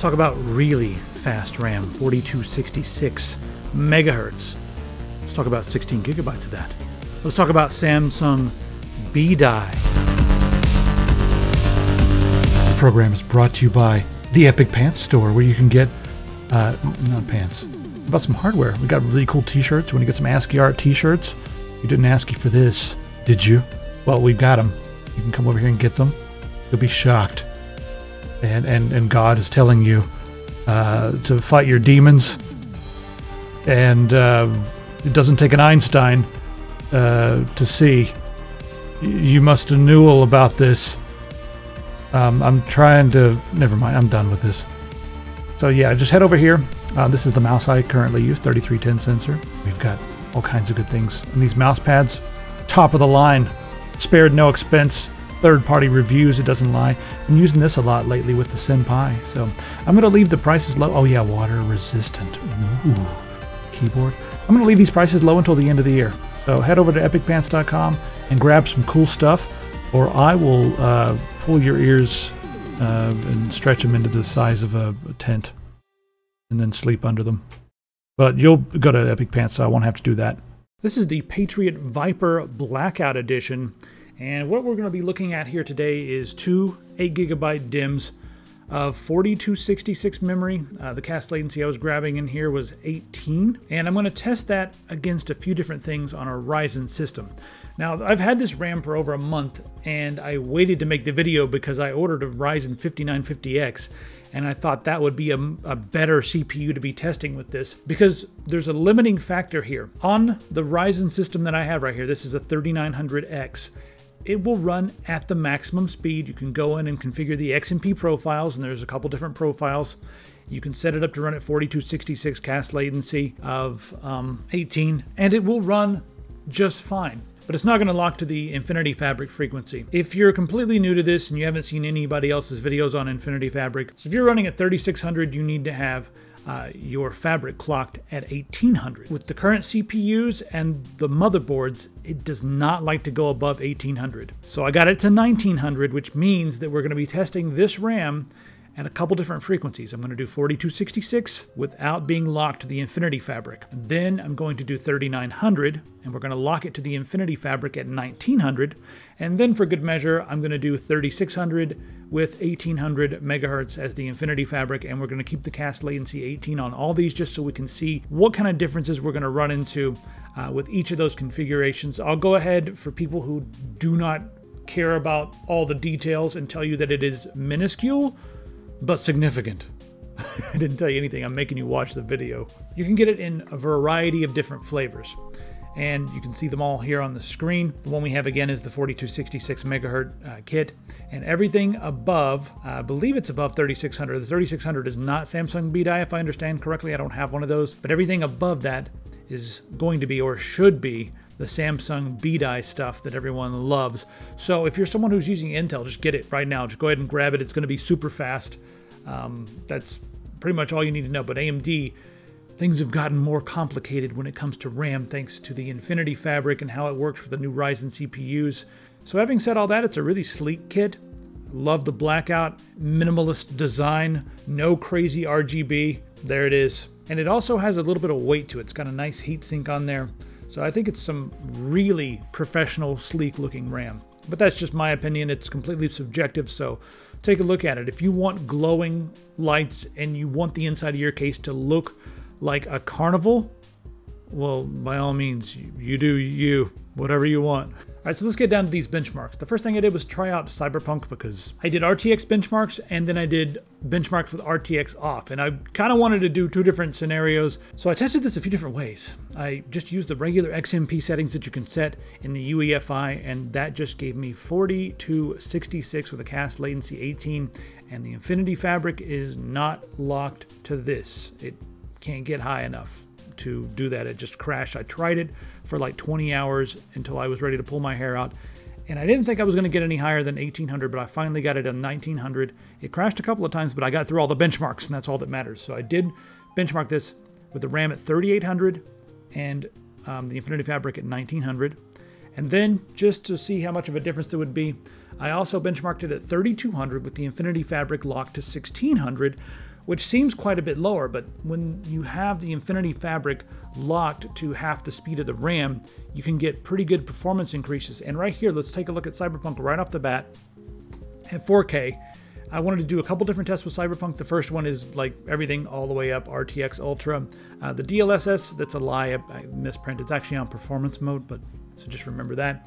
Talk about really fast RAM, 4266 megahertz. Let's talk about 16 gigabytes of that. Let's talk about Samsung B-Die. The program is brought to you by the Epic Pants Store, where you can get, uh, not pants, about some hardware. We got really cool t-shirts. When you get some ASCII art t-shirts, you didn't ask you for this, did you? Well, we've got them. You can come over here and get them. You'll be shocked. And and, and God is telling you uh, to fight your demons. And uh, it doesn't take an Einstein uh, to see. You must know about this. Um, I'm trying to. Never mind. I'm done with this. So yeah, just head over here. Uh, this is the mouse I currently use, 3310 sensor. We've got all kinds of good things. And these mouse pads, top of the line, spared no expense. Third party reviews, it doesn't lie. Been using this a lot lately with the Senpai. So I'm going to leave the prices low. Oh, yeah, water resistant. Ooh, keyboard. I'm going to leave these prices low until the end of the year. So head over to epicpants.com and grab some cool stuff, or I will uh, pull your ears uh, and stretch them into the size of a, a tent and then sleep under them. But you'll go to Epic Pants, so I won't have to do that. This is the Patriot Viper Blackout Edition. And what we're going to be looking at here today is two 8 gigabyte DIMMs of 4266 memory. Uh, the CAS latency I was grabbing in here was 18. And I'm going to test that against a few different things on a Ryzen system. Now, I've had this RAM for over a month, and I waited to make the video because I ordered a Ryzen 5950X, and I thought that would be a, a, better CPU to be testing with this because there's a limiting factor here. On the Ryzen system that I have right here, this is a 3900X, it will run at the maximum speed. You can go in and configure the XMP profiles, and there's a couple different profiles. You can set it up to run at 4266 CAS latency of um, 18, and it will run just fine but it's not going to lock to the Infinity Fabric frequency. If you're completely new to this and you haven't seen anybody else's videos on Infinity Fabric, so if you're running at 3600, you need to have uh, your fabric clocked at 1800. With the current CPUs and the motherboards, it does not like to go above 1800. So I got it to 1900, which means that we're going to be testing this RAM at a couple different frequencies. I'm going to do 4266 without being locked to the Infinity Fabric. Then I'm going to do 3900 and we're going to lock it to the Infinity Fabric at 1900. And then for good measure, I'm going to do 3600 with 1800 megahertz as the Infinity Fabric and we're going to keep the CAS latency 18 on all these just so we can see what kind of differences we're going to run into uh, with each of those configurations. I'll go ahead for people who do not care about all the details and tell you that it is minuscule but significant. I didn't tell you anything, I'm making you watch the video. You can get it in a variety of different flavors. And you can see them all here on the screen. The one we have again is the 4266 megahertz uh, kit. And everything above, I believe it's above 3600. The 3600 is not Samsung B-Die, if I understand correctly. I don't have one of those. But everything above that is going to be or should be the Samsung B-Die stuff that everyone loves. So if you're someone who's using Intel, just get it right now. Just go ahead and grab it. It's going to be super fast. Um, that's pretty much all you need to know. But AMD, things have gotten more complicated when it comes to RAM thanks to the Infinity Fabric and how it works with the new Ryzen CPUs. So having said all that, it's a really sleek kit. Love the blackout, minimalist design, no crazy RGB. There it is. And it also has a little bit of weight to it. It's got a nice heatsink on there. So I think it's some really professional, sleek looking RAM. But that's just my opinion. It's completely subjective, so take a look at it. If you want glowing lights and you want the inside of your case to look like a carnival, well, by all means, you do you, whatever you want. All right, so let's get down to these benchmarks. The first thing I did was try out Cyberpunk because I did RTX benchmarks and then I did benchmarks with RTX off. And I kind of wanted to do two different scenarios. So I tested this a few different ways. I just used the regular XMP settings that you can set in the UEFI, and that just gave me 40 to 66 with a CAS latency 18. And the Infinity Fabric is not locked to this. It can't get high enough to do that. It just crashed. I tried it for like 20 hours until I was ready to pull my hair out. And I didn't think I was going to get any higher than 1800, but I finally got it at 1900. It crashed a couple of times, but I got through all the benchmarks, and that's all that matters. So I did benchmark this with the RAM at 3800 and um, the Infinity Fabric at 1900. And then, just to see how much of a difference there would be, I also benchmarked it at 3200 with the Infinity Fabric locked to 1600 which seems quite a bit lower, but when you have the Infinity Fabric locked to half the speed of the RAM, you can get pretty good performance increases. And right here, let's take a look at Cyberpunk right off the bat at 4K. I wanted to do a couple different tests with Cyberpunk. The first one is like everything all the way up RTX Ultra. Uh, the DLSS, that's a lie, I, I misprint. It's actually on performance mode, but so just remember that.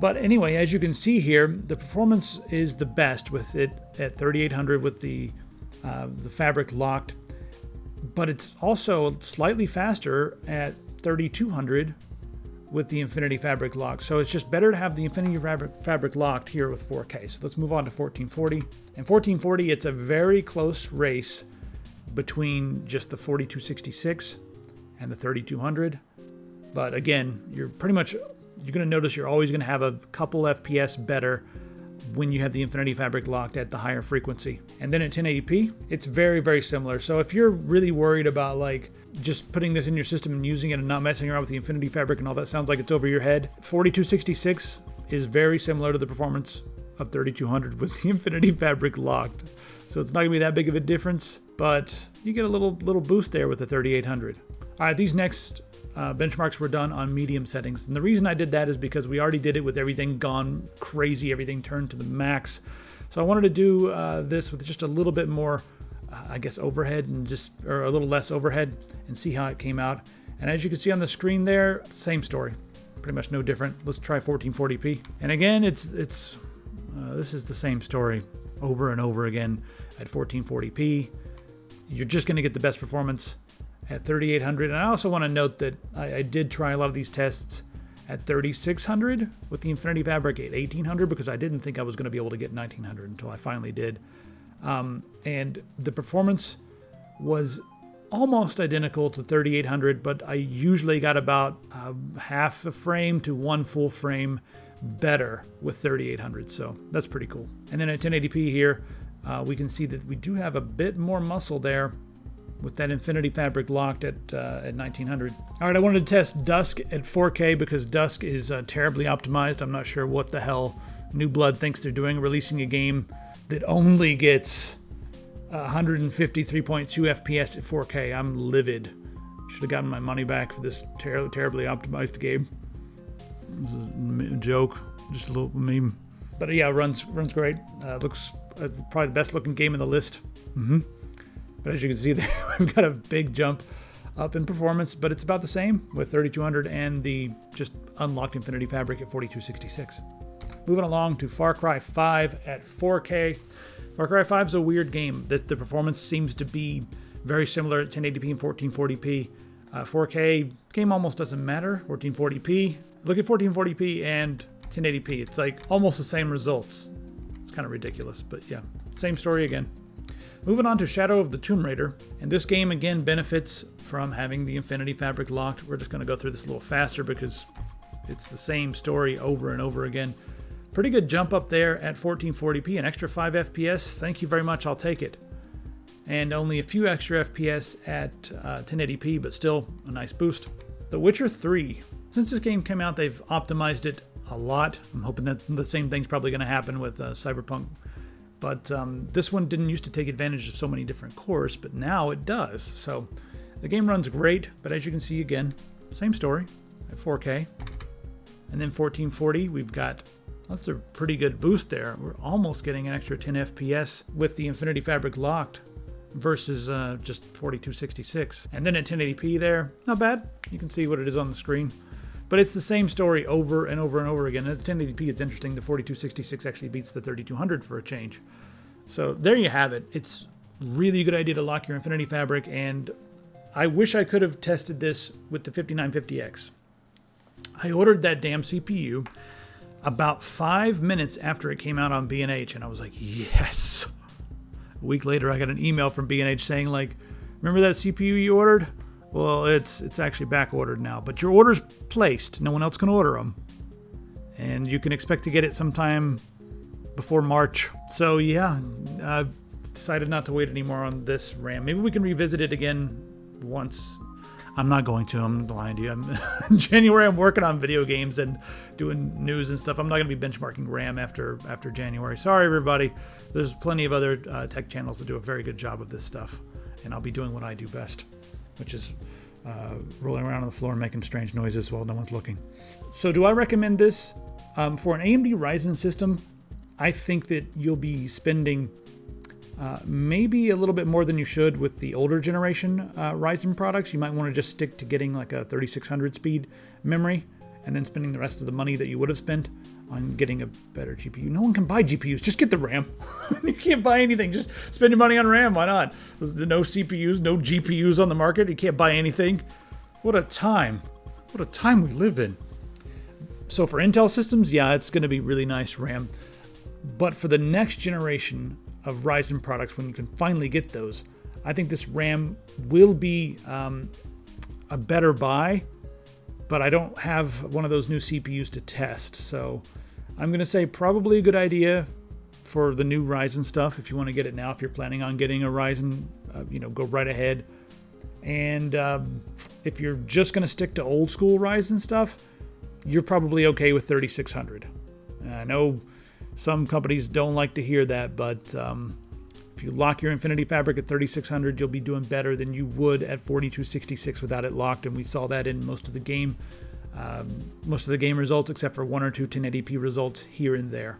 But anyway, as you can see here, the performance is the best with it at 3800 with the uh, the fabric locked, but it's also slightly faster at 3200 with the Infinity Fabric locked. So it's just better to have the Infinity Fabric, fabric locked here with 4K. So let's move on to 1440. And 1440, it's a very close race between just the 4266 and the 3200. But again, you're pretty much you're going to notice you're always going to have a couple FPS better when you have the Infinity Fabric locked at the higher frequency. And then at 1080p, it's very, very similar. So if you're really worried about like just putting this in your system and using it and not messing around with the Infinity Fabric and all that sounds like it's over your head, 4266 is very similar to the performance of 3200 with the Infinity Fabric locked. So it's not gonna be that big of a difference, but you get a little little boost there with the 3800. All right, these next uh, benchmarks were done on medium settings. And the reason I did that is because we already did it with everything gone crazy, everything turned to the max. So I wanted to do uh, this with just a little bit more, uh, I guess, overhead and just, or a little less overhead and see how it came out. And as you can see on the screen there, same story, pretty much no different. Let's try 1440p. And again, it's, it's, uh, this is the same story over and over again at 1440p. You're just gonna get the best performance at 3800. And I also want to note that I, I, did try a lot of these tests at 3600 with the Infinity Fabric at 1800 because I didn't think I was going to be able to get 1900 until I finally did. Um, and the performance was almost identical to 3800, but I usually got about uh, half a frame to one full frame better with 3800. So that's pretty cool. And then at 1080p here, uh, we can see that we do have a bit more muscle there with that Infinity Fabric locked at, uh, at 1900. All right, I wanted to test Dusk at 4K because Dusk is uh, terribly optimized. I'm not sure what the hell New Blood thinks they're doing, releasing a game that only gets 153.2 FPS at 4K. I'm livid. Should have gotten my money back for this ter terribly optimized game. It was a joke, just a little meme. But yeah, runs runs great. Uh, looks uh, probably the best looking game in the list. Mm-hmm. But as you can see there, we've got a big jump up in performance, but it's about the same with 3200 and the just unlocked Infinity Fabric at 4266. Moving along to Far Cry 5 at 4K. Far Cry 5 is a weird game that the performance seems to be very similar at 1080p and 1440p. Uh, 4K game almost doesn't matter. 1440p. Look at 1440p and 1080p. It's like almost the same results. It's kind of ridiculous, but yeah, same story again. Moving on to Shadow of the Tomb Raider, and this game again benefits from having the Infinity Fabric locked. We're just going to go through this a little faster because it's the same story over and over again. Pretty good jump up there at 1440p, an extra 5 FPS. Thank you very much, I'll take it. And only a few extra FPS at uh, 1080p, but still a nice boost. The Witcher 3. Since this game came out, they've optimized it a lot. I'm hoping that the same thing's probably going to happen with uh, Cyberpunk but um, this one didn't used to take advantage of so many different cores, but now it does. So the game runs great, but as you can see again, same story at 4K. And then 1440, we've got that's a pretty good boost there. We're almost getting an extra 10 FPS with the Infinity Fabric locked versus uh, just 4266. And then at 1080p there, not bad. You can see what it is on the screen. But it's the same story over and over and over again. And at 1080p, it's interesting. The 4266 actually beats the 3200 for a change. So there you have it. It's really a good idea to lock your Infinity Fabric, and I wish I could have tested this with the 5950X. I ordered that damn CPU about five minutes after it came out on B&H, and I was like, yes. A week later, I got an email from B&H saying, like, remember that CPU you ordered? Well, it's it's actually back ordered now, but your order's placed. No one else can order them, and you can expect to get it sometime before March. So yeah, I've decided not to wait anymore on this RAM. Maybe we can revisit it again once I'm not going to. I'm lying to you. I'm in January. I'm working on video games and doing news and stuff. I'm not going to be benchmarking RAM after after January. Sorry, everybody. There's plenty of other uh, tech channels that do a very good job of this stuff, and I'll be doing what I do best, which is uh, rolling around on the floor and making strange noises while no one's looking. So, do I recommend this um, for an AMD Ryzen system? I think that you'll be spending uh, maybe a little bit more than you should with the older generation uh, Ryzen products. You might want to just stick to getting like a 3600 speed memory and then spending the rest of the money that you would have spent on getting a better GPU. No one can buy GPUs. Just get the RAM. you can't buy anything. Just spend your money on RAM. Why not? There's no CPUs, no GPUs on the market. You can't buy anything. What a time. What a time we live in. So for Intel systems, yeah, it's going to be really nice RAM. But for the next generation of Ryzen products when you can finally get those. I think this RAM will be um, a better buy, but I don't have one of those new CPUs to test. So I'm going to say probably a good idea for the new Ryzen stuff if you want to get it now. If you're planning on getting a Ryzen, uh, you know, go right ahead. And um, if you're just going to stick to old school Ryzen stuff, you're probably okay with 3600. I know some companies don't like to hear that, but um, if you lock your Infinity Fabric at 3600, you'll be doing better than you would at 4266 without it locked, and we saw that in most of the game, um, most of the game results, except for one or two 1080p results here and there.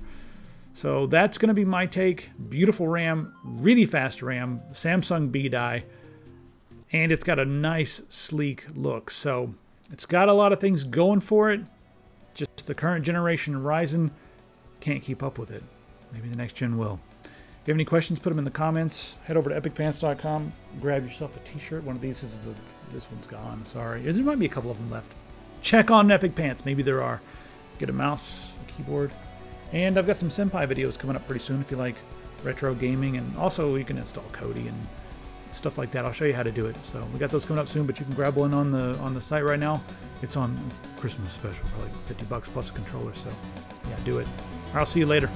So that's going to be my take. Beautiful RAM, really fast RAM, Samsung B die, and it's got a nice, sleek look. So it's got a lot of things going for it. Just the current generation Ryzen can't keep up with it. Maybe the next gen will. You have any questions, put them in the comments. Head over to epicpants.com, grab yourself a t-shirt. One of these is the, this one's gone. Sorry. There might be a couple of them left. Check on Epic Pants. Maybe there are. Get a mouse, a keyboard. And I've got some Senpai videos coming up pretty soon if you like retro gaming. And also you can install Kodi and stuff like that. I'll show you how to do it. So we got those coming up soon, but you can grab one on the on the site right now. It's on Christmas special, probably 50 bucks plus a controller. So yeah, do it. I'll see you later.